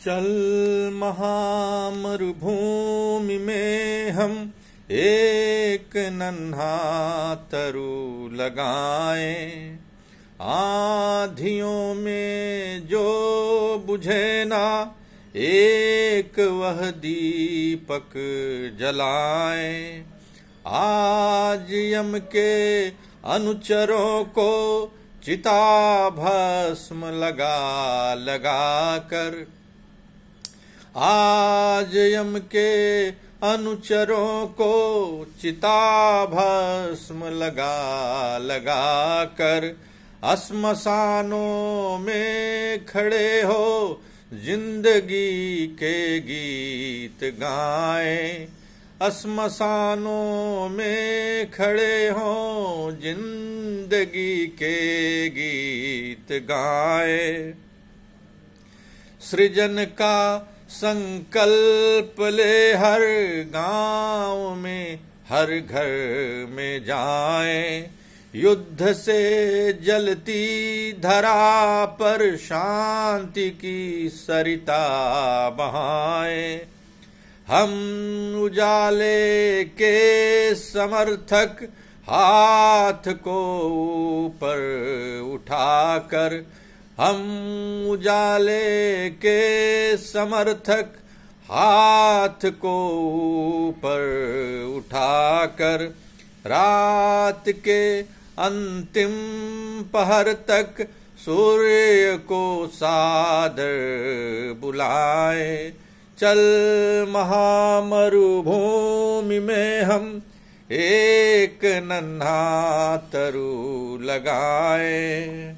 चल महामरुभूमि में हम एक नन्हा तरु लगाए। आधियों में जो बुझे ना, एक वह दीपक जलाए। आज यम के अनुचरों को चिता भस्म लगा लगा कर आज यम के अनुचरों को चिता भस्म लगा लगा कर असमसानों में खड़े हो, ज़िंदगी के गीत गाए। असमसानों में खड़े हो, ज़िंदगी के गीत गाए। सृजन का संकल्प ले हर गाँव में, हर घर में जाए। युद्ध से जलती धरा पर शांति की सरिता बहाए। हम उजाले के समर्थक हाथ को ऊपर उठाकर हम उजाले के समर्थक हाथ को ऊपर उठाकर रात के अंतिम पहर तक सूर्य को सादर बुलाए। चल महामरुभूमि में हम एक नन्हा तरु लगाए।